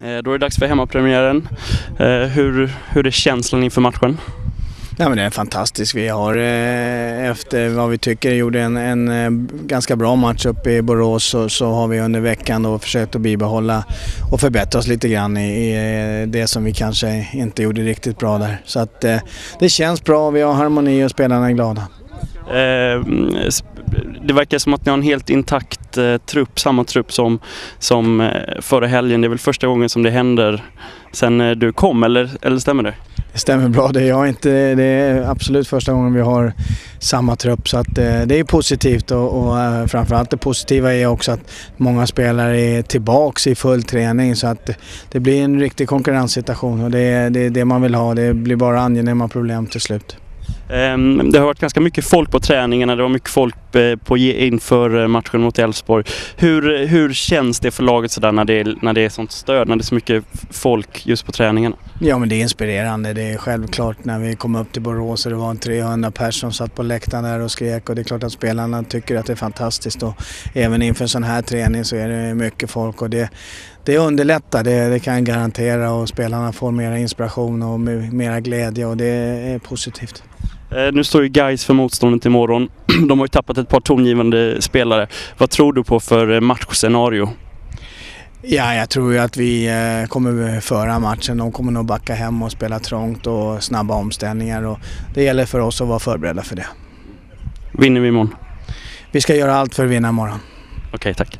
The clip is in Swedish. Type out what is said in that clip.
Eh, Då är det dags för hemmapremiären. Eh, Hur, hur är känslan inför matchen? Ja, men det är fantastiskt. Vi har eh, efter vad vi tycker gjorde en, en ganska bra match uppe i Borås så, så har vi under veckan då försökt att bibehålla och förbättra oss lite grann i, i det som vi kanske inte gjorde riktigt bra där. Så att det känns bra, vi har harmoni och spelarna är glada. Eh, sp- Det verkar som att ni har en helt intakt eh, trupp, samma trupp som, som eh, förra helgen. Det är väl första gången som det händer sen eh, du kom, eller, eller stämmer det? Det stämmer bra. Det är, jag inte, det är absolut första gången vi har samma trupp så att, eh, det är positivt och, och eh, framförallt det positiva är också att många spelare är tillbaks i full träning så att det blir en riktig konkurrenssituation och det är det, är det man vill ha. Det blir bara angenäma problem till slut. Ehm, det har varit ganska mycket folk på träningarna, det var mycket folk eh, på, inför eh, matchen mot Elfsborg. Hur, hur känns det för laget sådär när det, är, när det är sånt stöd, när det är så mycket folk just på träningarna? Ja men det är inspirerande. Det är självklart när vi kom upp till Borås och det var en 300 personer som satt på läktaren där och skrek och det är klart att spelarna tycker att det är fantastiskt och även inför en sån här träning så är det mycket folk och det, det underlättar, det, det kan jag garantera och spelarna får mera inspiration och mer mera glädje och det är positivt. Eh, Nu står ju Gais för motståndet imorgon. De har ju tappat ett par tongivande spelare. Vad tror du på för eh, matchscenario? Ja, jag tror ju att vi eh, kommer föra matchen. De kommer nog backa hem och spela trångt och snabba omställningar och det gäller för oss att vara förberedda för det. Vinner vi imorgon? Vi ska göra allt för att vinna imorgon. Okej, tack.